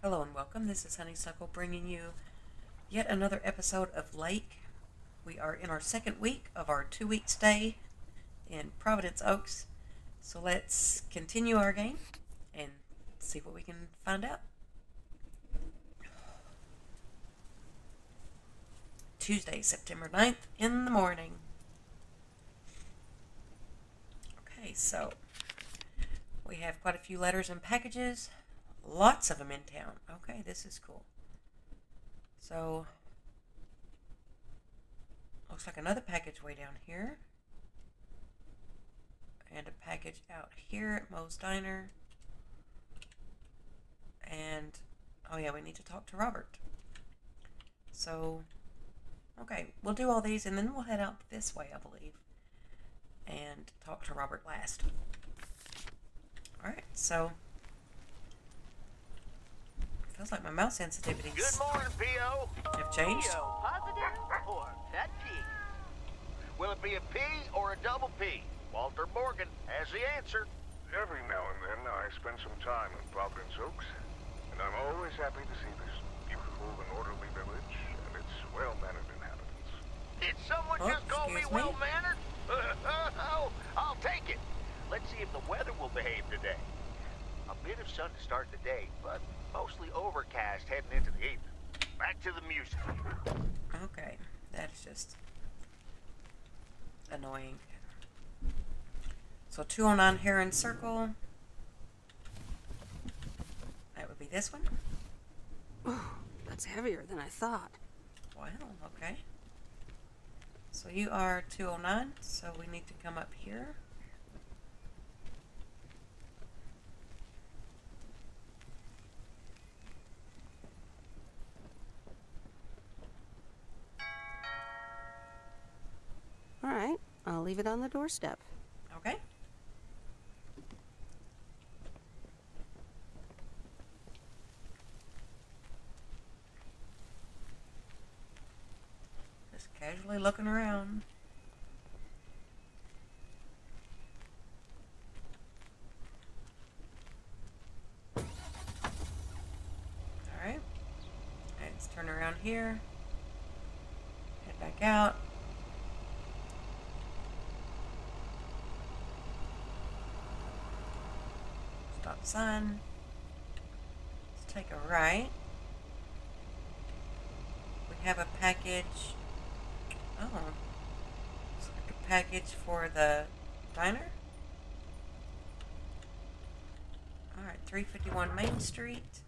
Hello and welcome. This is Honeysuckle bringing you yet another episode of Lake. We are in our second week of our two week stay in Providence Oaks. So let's continue our game and see what we can find out. Tuesday, September 9th in the morning. Okay, so we have quite a few letters and packages. Lots of them in town. Okay, this is cool. So, looks like another package way down here. And a package out here at Moe's Diner. And, oh yeah, we need to talk to Robert. So, okay, we'll do all these and then we'll head out this way, I believe. And talk to Robert last. Alright, so feels like my mouse sensitivities Good morning, P.O. have changed. P.O. Positive or pet P? Will it be a P or a double P? Walter Morgan has the answer. Every now and then I spend some time in Providence Oaks, and I'm always happy to see this beautiful and orderly village and its well-mannered inhabitants. Did someone Oh, just call me me? well-mannered? oh, I'll take it. Let's see if the weather will behave today. A bit of sun to start the day, but mostly overcast heading into the evening. Back to the music. Okay, that's just annoying. So 209 Heron Circle. That would be this one. Oh, That's heavier than I thought. Wow, okay. So you are 209, so we need to come up here. Leave it on the doorstep. Okay. Just casually looking around. Alright. Let's turn around here. Head back out. Sign. Let's take a right. We have a package. Oh. Looks like a package for the diner. Alright, 351 Main Street.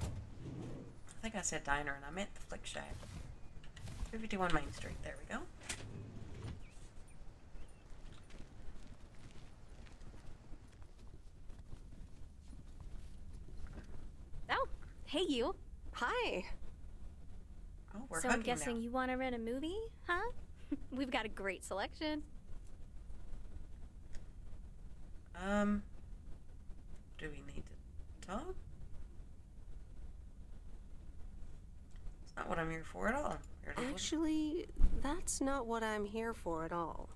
I think I said diner and I meant the Flick Shack. 351 Main Street. There we go. Oh, hey you. Hi. Oh, we're so I'm guessing now. you want to rent a movie, huh? We've got a great selection. Um, do we need to talk? It's not what I'm here for at all. Here Actually, that's not what I'm here for at all.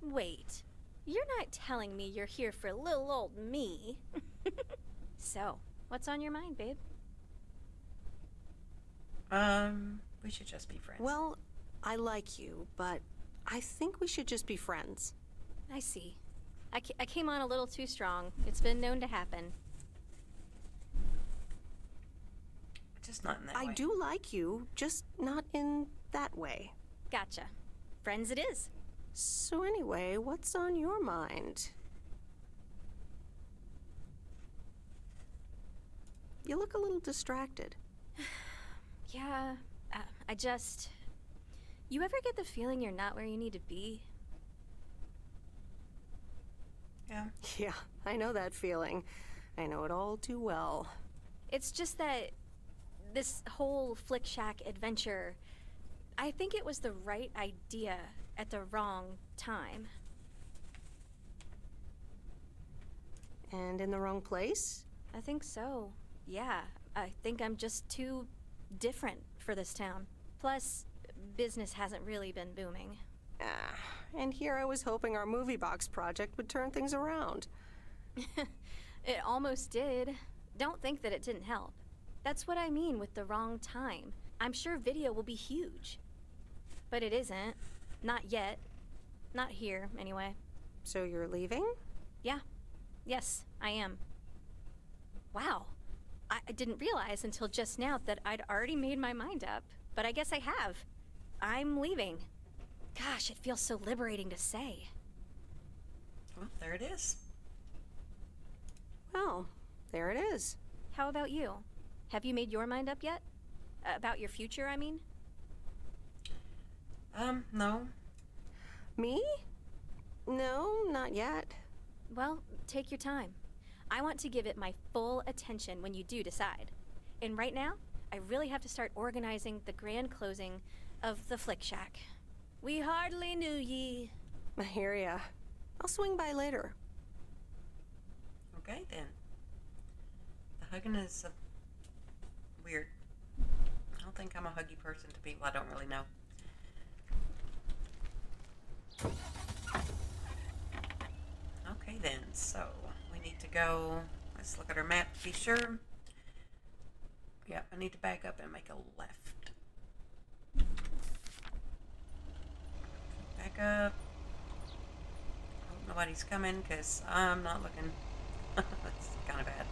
Wait, you're not telling me you're here for little old me. so, what's on your mind, babe? Um, we should just be friends. Well, I like you, but I think we should just be friends. I see. I, ca- I came on a little too strong. It's been known to happen. just not in that I way. do like you, just not in that way. Gotcha. Friends it is. So, anyway, what's on your mind? You look a little distracted. Yeah, uh, I just. You ever get the feeling you're not where you need to be? Yeah. Yeah, I know that feeling. I know it all too well. It's just that this whole Flick Shack adventure, I think it was the right idea at the wrong time. And in the wrong place? I think so. Yeah, I think I'm just too different for this town. Plus, business hasn't really been booming. Ah, and here I was hoping our movie box project would turn things around. it almost did. Don't think that it didn't help. That's what I mean with the wrong time. I'm sure video will be huge. But it isn't. Not yet. Not here, anyway. So you're leaving? Yeah. Yes, I am. Wow. I I didn't realize until just now that I'd already made my mind up, but I guess I have. I'm leaving. Gosh, it feels so liberating to say. Well, there it is. Well, there it is. How about you? Have you made your mind up yet? Uh, about your future, I mean? Um, no. Me? No, not yet. Well, take your time. I want to give it my full attention when you do decide. And right now, I really have to start organizing the grand closing of the Flick Shack. We hardly knew ye. I hear ya. I'll swing by later. Okay, then. The hugging is uh, weird. I don't think I'm a huggy person to people I don't really know. Okay, then. So, need to go. Let's look at our map to be sure. Yeah, I need to back up and make a left. Back up. Hope nobody's coming because I'm not looking. That's kind of bad.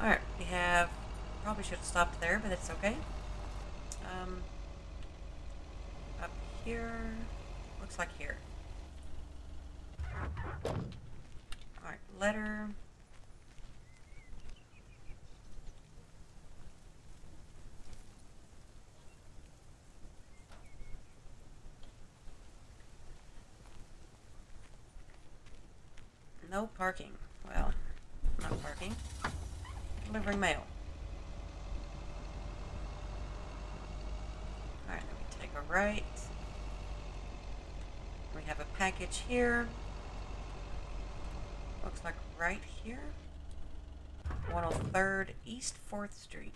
Alright, we have. Probably should have stopped there, but it's okay. Um, up here. Looks like here. Letter. No parking. Well, not parking. Delivering mail. Alright, we take a right. We have a package here. Looks like right here. 103rd East 4th Street.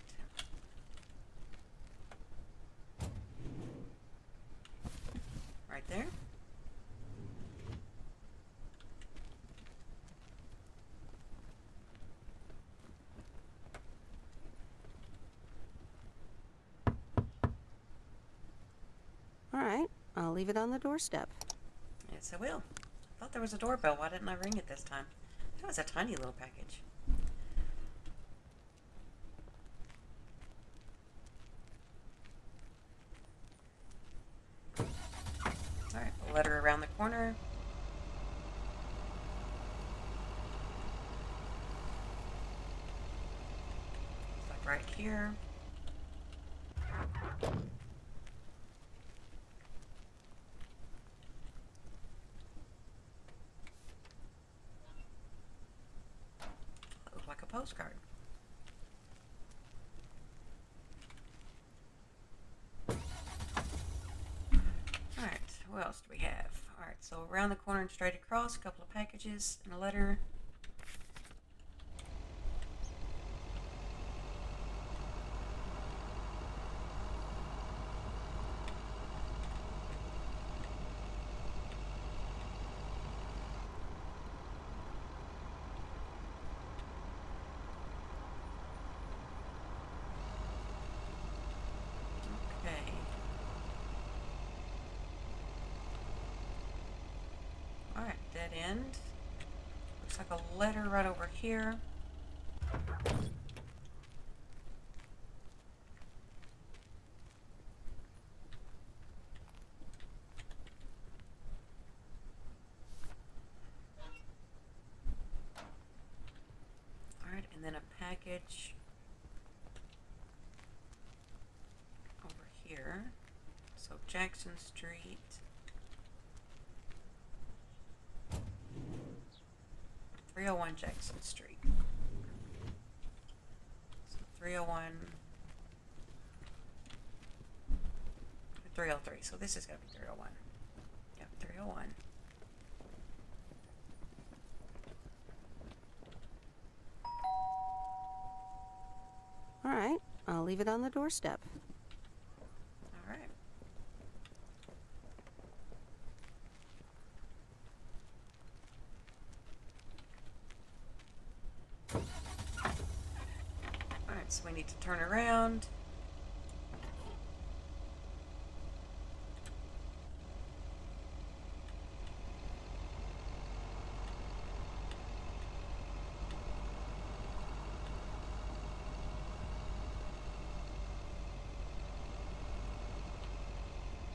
Right there. All right, I'll leave it on the doorstep. Yes, I will. I thought there was a doorbell. Why didn't I ring it this time? That was a tiny little package. Alright, letter around the corner. Right here. Looks like a postcard. Alright, what else do we have? Alright, so around the corner and straight across, a couple of packages and a letter. Okay. Alright, dead end. Looks like a letter right over here. Alright, and then a package over here. So Jackson Street. Three oh one Jackson Street. So three oh one. Three oh three. So this is gonna be three oh one. Yep, three oh one. All right, I'll leave it on the doorstep. Alright. so we need to turn around.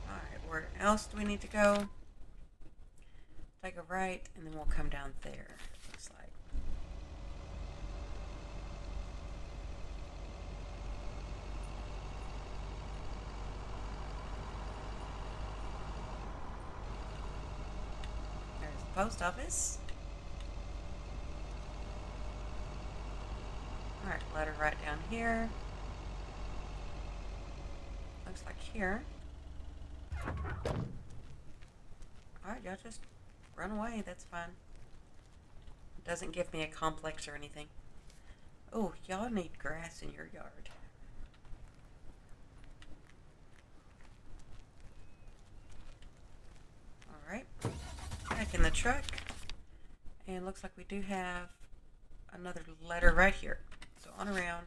Alright, where else do we need to go? Take a right, and then we'll come down there. Looks like. There's the post office. Alright, letter right down here. Looks like here. Y'all just run away. That's fine. It doesn't give me a complex or anything. Oh, y'all need grass in your yard. Alright. Back in the truck. And looks like we do have another letter right here. So on around.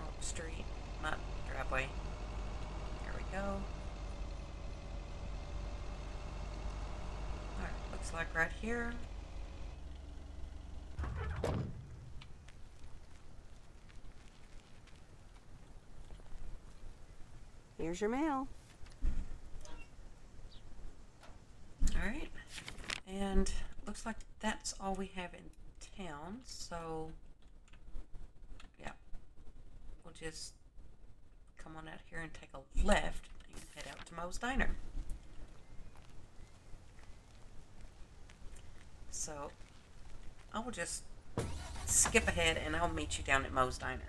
Oh, street, not driveway. There we go. Alright, looks like right here. Here's your mail. Alright. And looks like that's all we have in town, so yeah. We'll just come on out here and take a left and head out to Moe's Diner. So I will just skip ahead and I'll meet you down at Moe's Diner.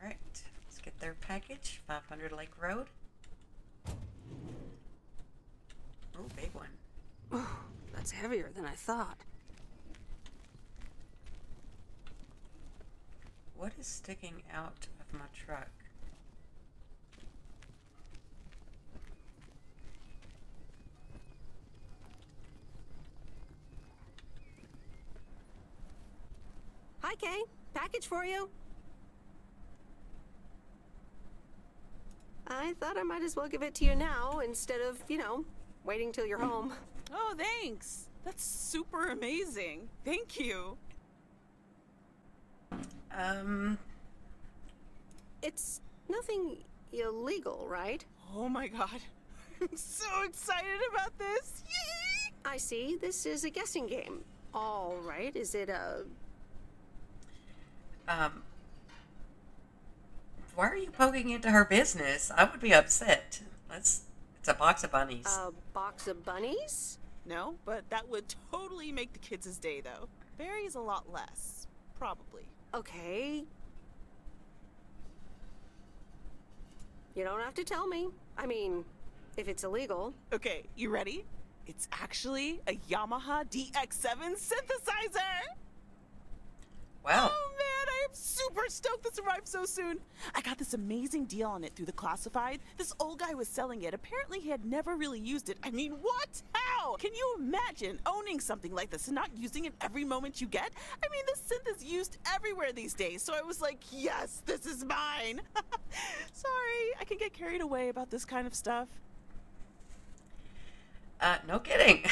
Alright, let's get their package. 500 Lake Road. Oh, big one. Oh, that's heavier than I thought. Is sticking out of my truck? Hi, Kay. Package for you. I thought I might as well give it to you now instead of, you know, waiting till you're home. Oh, thanks. That's super amazing. Thank you. Um, It's nothing illegal, right? Oh my god. I'm so excited about this. Yay! I see. This is a guessing game. All right. Is it a. um, why are you poking into her business? I would be upset. That's it's a box of bunnies. a box of bunnies? No, but that would totally make the kids' day though. Barry's a lot less. Probably. Okay. You don't have to tell me. I mean, if it's illegal. Okay, you ready? It's actually a Yamaha DX7 synthesizer! wow. Oh man, I am super stoked this arrived so soon. I got this amazing deal on it through the classified. This old guy was selling it. Apparently, he had never really used it. I mean, what? How? Can you imagine owning something like this and not using it every moment you get? I mean, this synth is used everywhere these days, so I was like, yes, this is mine. Sorry, I can get carried away about this kind of stuff. Uh, no kidding.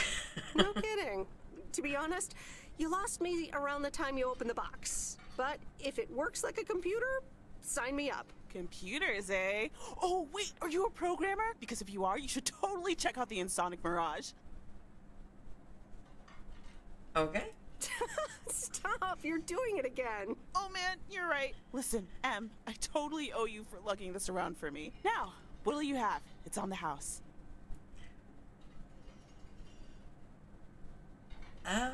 No kidding. To be honest, you lost me around the time you opened the box. But if it works like a computer, sign me up. Computers, eh? Oh, wait, are you a programmer? Because if you are, you should totally check out the Ensoniq Mirage. okay. Stop, you're doing it again. Oh man, you're right. Listen, Em, I totally owe you for lugging this around for me. Now, what'll you have? It's on the house. Uh,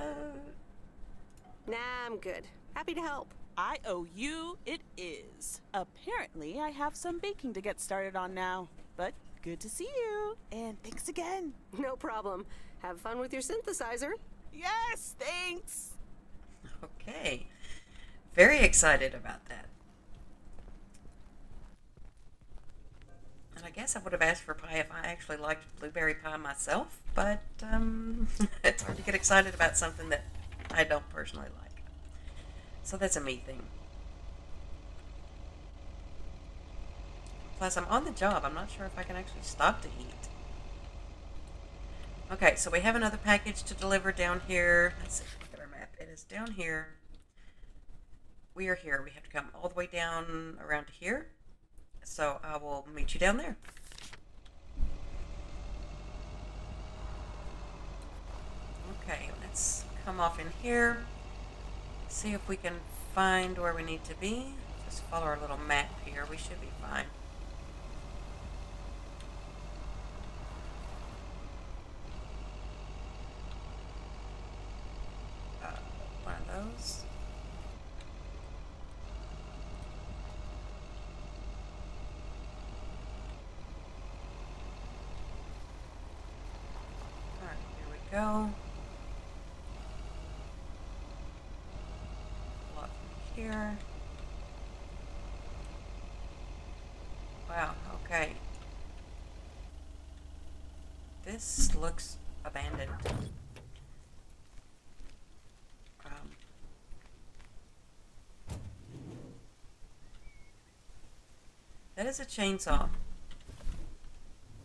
Nah, I'm good. Happy to help. I owe you, it is. Apparently, I have some baking to get started on now. But good to see you. you, and thanks again. No problem. Have fun with your synthesizer. Yes, thanks. Okay. Very excited about that. And I guess I would have asked for pie if I actually liked blueberry pie myself, but um, it's hard to get excited about something that I don't personally like. So that's a me thing. Plus, I'm on the job. I'm not sure if I can actually stop to eat. Okay, so we have another package to deliver down here. Let's see, look at our map. It is down here. We are here. We have to come all the way down around to here. So I will meet you down there. Okay, let's come off in here. See if we can find where we need to be. Just follow our little map here. We should be fine. Uh, one of those. Alright, here we go. Here. Wow, okay. This looks abandoned. Um, that is a chainsaw.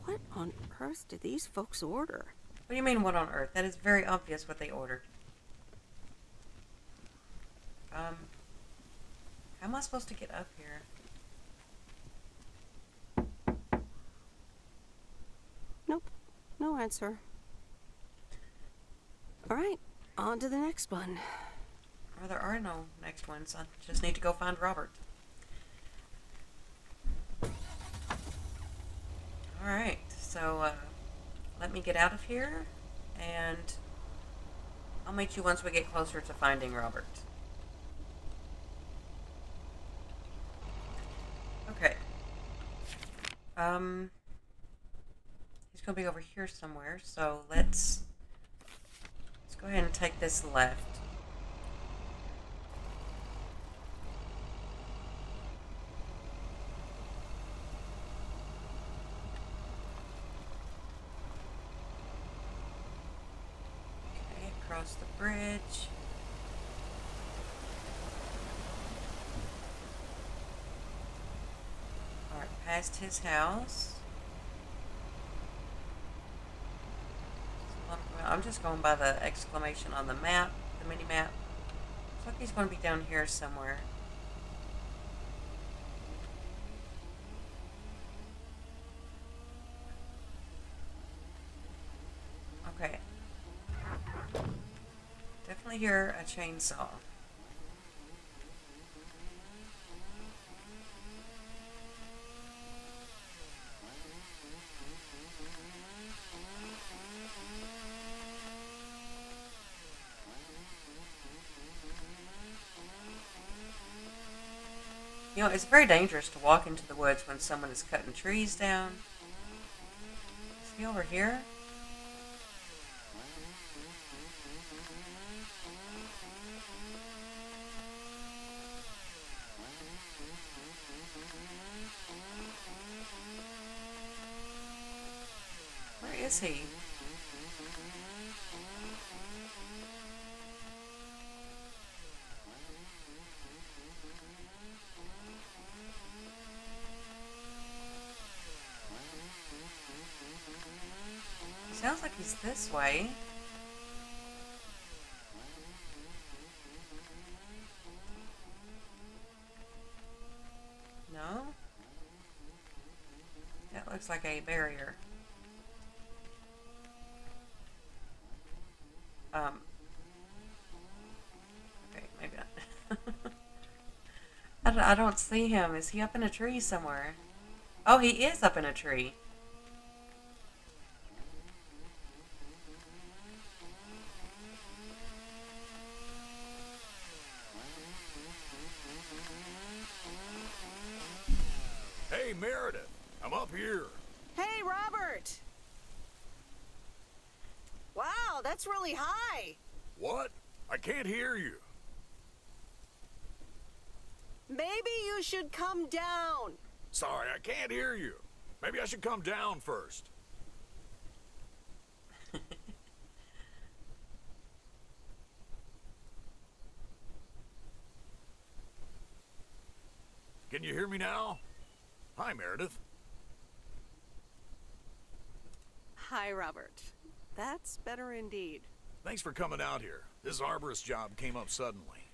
What on earth did these folks order? What do you mean, what on earth? That is very obvious what they ordered. Um, how am I supposed to get up here? Nope. No answer. All right. On to the next one. Or there are no next ones. I just need to go find Robert. Alright, so uh, let me get out of here and I'll meet you once we get closer to finding Robert. Okay. Um, he's gonna be over here somewhere, so let's let's go ahead and take this left. Okay, across the bridge. Alright, past his house. I'm just going by the exclamation on the map, the mini map. Looks like he's going to be down here somewhere. Okay. Definitely hear a chainsaw. It's very dangerous to walk into the woods when someone is cutting trees down. See over here? Where is he? This way. No? That looks like a barrier. Um. Okay, maybe not. I, don't, I don't see him. Is he up in a tree somewhere? Oh, he is up in a tree. Meredith, I'm up here. Hey, Robert. Wow, that's really high. What? I can't hear you. Maybe you should come down. Sorry, I can't hear you. Maybe I should come down first. Can you hear me now? Hi, Meredith. Hi, Robert. That's better indeed. Thanks for coming out here. This arborist job came up suddenly.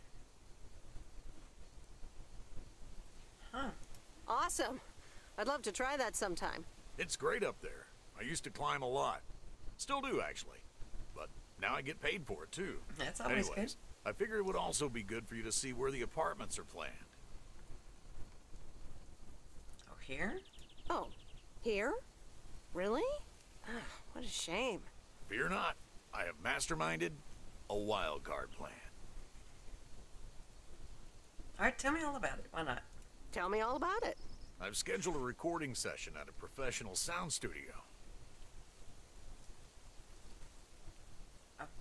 Huh. Awesome. I'd love to try that sometime. It's great up there. I used to climb a lot. Still do, actually. But now I get paid for it, too. That's always Anyways, I figured it would also be good for you to see where the apartments are planned. Oh, here? Oh, here? Really? Ah, what a shame. Fear not, I have masterminded a wild card plan. All right, tell me all about it. Why not? Tell me all about it. I've scheduled a recording session at a professional sound studio.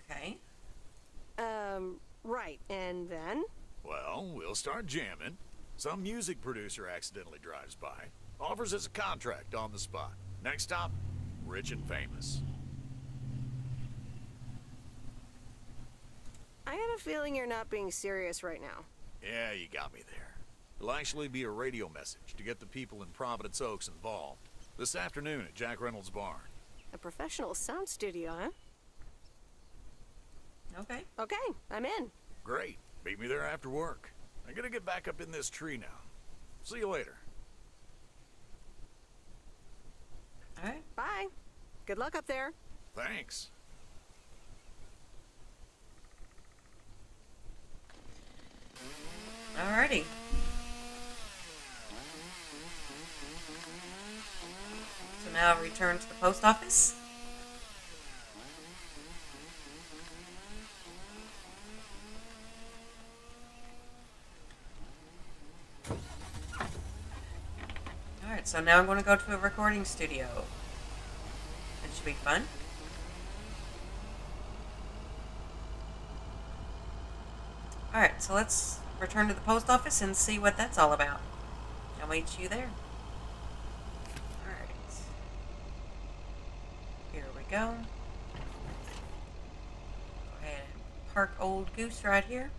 Okay. Um, right, and then? Well, we'll start jamming. Some music producer accidentally drives by, offers us a contract on the spot. Next stop, rich and famous. I had a feeling you're not being serious right now. Yeah, you got me there. It'll actually be a radio message to get the people in Providence Oaks involved. This afternoon at Jack Reynolds' barn. A professional sound studio, huh? Okay. Okay, I'm in. Great. Meet me there after work. I gotta get back up in this tree now. See you later. All right. Bye. Good luck up there. Thanks. Alrighty. So now return to the post office. Alright, so now I'm going to go to a recording studio. It should be fun. Alright, so let's return to the post office and see what that's all about. I'll meet you there. Alright. Here we go. Go ahead and park Old Goose right here.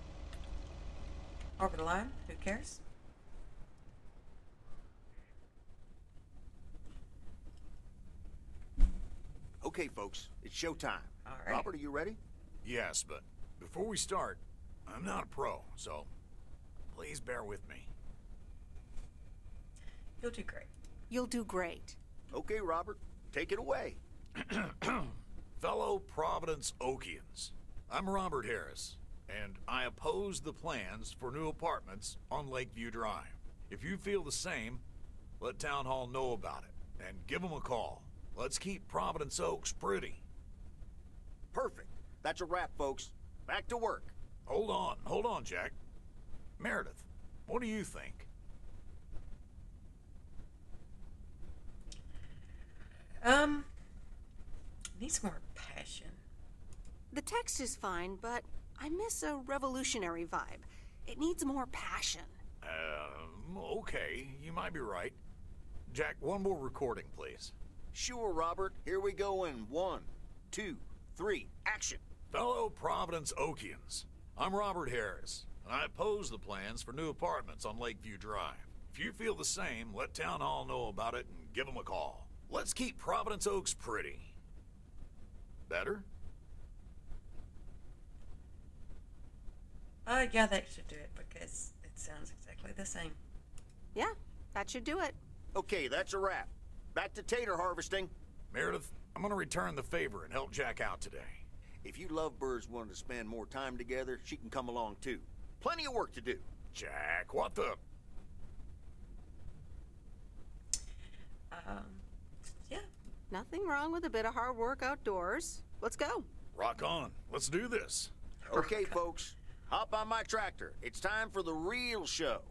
Over the line. Who cares? Okay, folks, it's showtime. All right. Robert, are you ready? Yes, but before we start, I'm not a pro, so please bear with me. You'll do great. You'll do great. Okay, Robert, take it away. Fellow Providence Okians, I'm Robert Harris, and I oppose the plans for new apartments on Lakeview Drive. If you feel the same, let Town Hall know about it and give them a call. Let's keep Providence Oaks pretty. Perfect. That's a wrap, folks. Back to work. Hold on, hold on, Jack. Meredith, what do you think? Um, needs more passion. The text is fine, but I miss a revolutionary vibe. It needs more passion. Um, okay, you might be right. Jack, one more recording, please. Sure, Robert. Here we go in one, two, three, action. Fellow Providence Okians, I'm Robert Harris, and I oppose the plans for new apartments on Lakeview Drive. If you feel the same, let Town Hall know about it and give them a call. Let's keep Providence Oaks pretty. Better? Uh, yeah, that should do it because it sounds exactly the same. Yeah, that should do it. Okay, that's a wrap. Back to tater harvesting. Meredith, I'm gonna return the favor and help Jack out today. If you lovebirds want to spend more time together, she can come along too. Plenty of work to do. Jack, what the? Um, yeah. Nothing wrong with a bit of hard work outdoors. Let's go. Rock on. Let's do this. Okay, folks, hop on my tractor. It's time for the real show.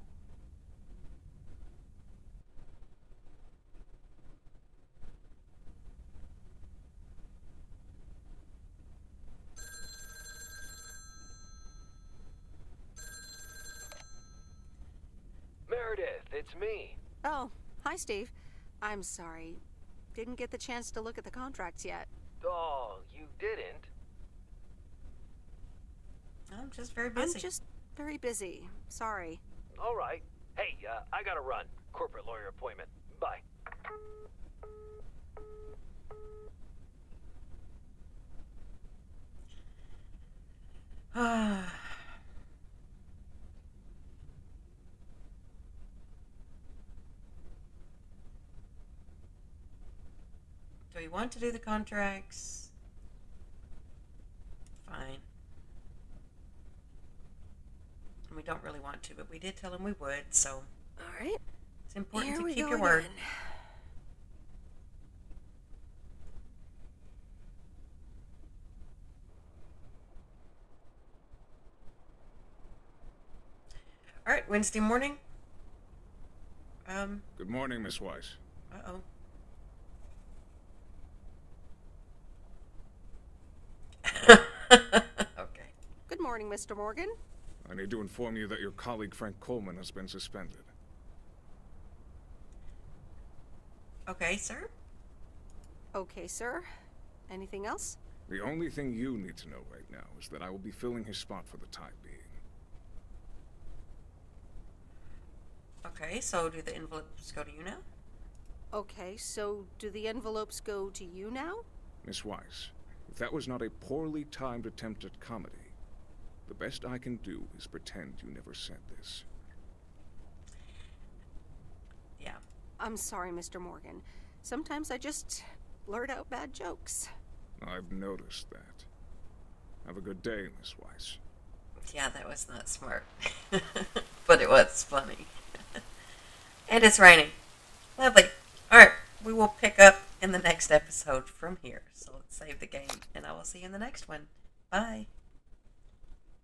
it's me. Oh, hi, Steve. I'm sorry. Didn't get the chance to look at the contracts yet. Oh, you didn't? I'm just very busy. I'm just very busy. Sorry. All right. Hey, uh, I gotta run. Corporate lawyer appointment. Bye. do we want to do the contracts? Fine. And we don't really want to, but we did tell him we would, so All right. it's important Here to keep your word. again. All right, Wednesday morning. Um, Good morning, Miss Weiss. uh oh. okay. Good morning, Mr. Morgan. I need to inform you that your colleague Frank Coleman has been suspended. Okay, sir. Okay, sir. Anything else? The only thing you need to know right now is that I will be filling his spot for the time being. Okay, so do the envelopes go to you now? Okay, so do the envelopes go to you now? Miss Weiss, if that was not a poorly timed attempt at comedy, the best I can do is pretend you never said this. Yeah. I'm sorry, Mr. Morgan. Sometimes I just blurt out bad jokes. I've noticed that. Have a good day, Miss Weiss. Yeah, that was not smart. but it was funny. and it's raining. Lovely. Alright, we will pick up in the next episode from here. So let's save the game, and I will see you in the next one. Bye.